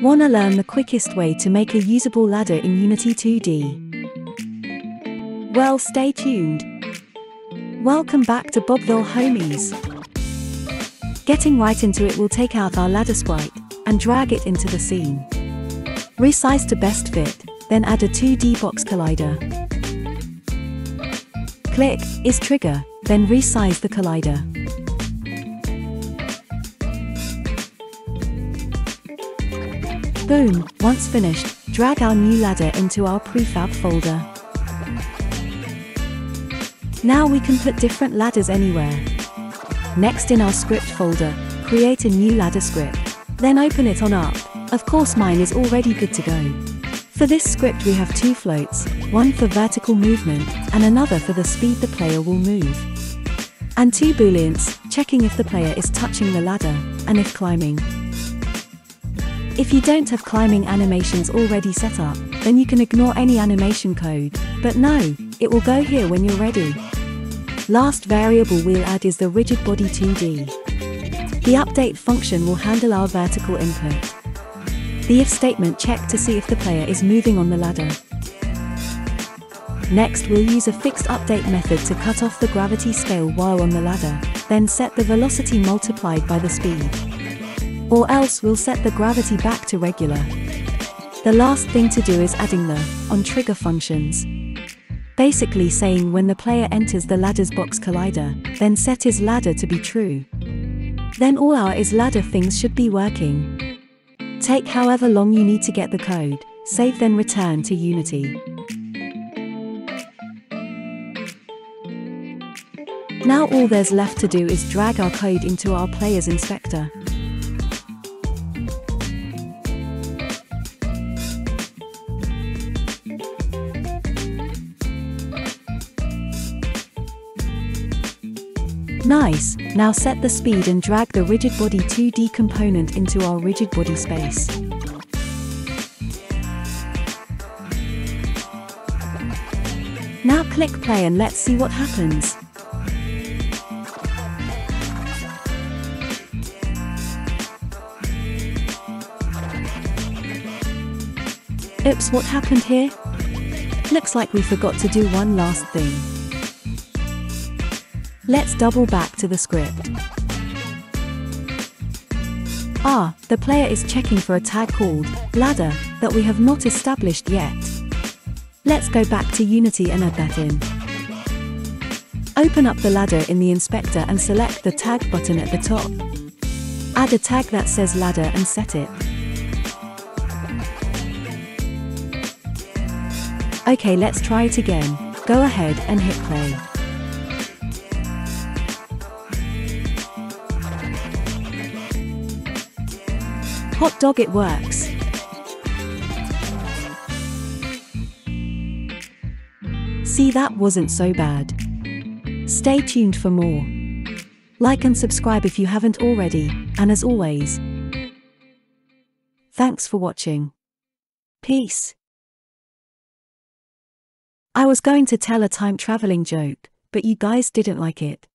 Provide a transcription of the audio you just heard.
Wanna learn the quickest way to make a usable ladder in Unity 2D? Well, stay tuned. Welcome back to Bobbville Homies. Getting right into it will take out our ladder sprite and drag it into the scene. Resize to best fit, then add a 2D box collider. Click is trigger, then resize the collider. Boom, once finished, drag our new ladder into our prefab folder. Now we can put different ladders anywhere. Next in our script folder, create a new ladder script. Then open it on up. Of course mine is already good to go. For this script we have two floats, one for vertical movement, and another for the speed the player will move. And two booleans, checking if the player is touching the ladder, and if climbing. If you don't have climbing animations already set up, then you can ignore any animation code, but no, it will go here when you're ready. Last variable we'll add is the rigid body 2D. The update function will handle our vertical input. The if statement check to see if the player is moving on the ladder. Next we'll use a fixed update method to cut off the gravity scale while on the ladder, then set the velocity multiplied by the speed. Or else we'll set the gravity back to regular. The last thing to do is adding the on trigger functions. Basically saying when the player enters the ladder's box collider, then set is ladder to be true. Then all our is ladder things should be working. Take however long you need to get the code, save then return to Unity. Now all there's left to do is drag our code into our player's inspector. Nice, now set the speed and drag the rigid body 2D component into our rigid body space. Now click play and let's see what happens. Oops, what happened here? Looks like we forgot to do one last thing. Let's double back to the script. Ah, the player is checking for a tag called ladder that we have not established yet. Let's go back to Unity and add that in. Open up the ladder in the inspector and select the tag button at the top. Add a tag that says ladder and set it. Okay, let's try it again. Go ahead and hit play. Hot dog it works. See that wasn't so bad. Stay tuned for more. Like and subscribe if you haven't already, and as always, thanks for watching. Peace. I was going to tell a time traveling joke, but you guys didn't like it.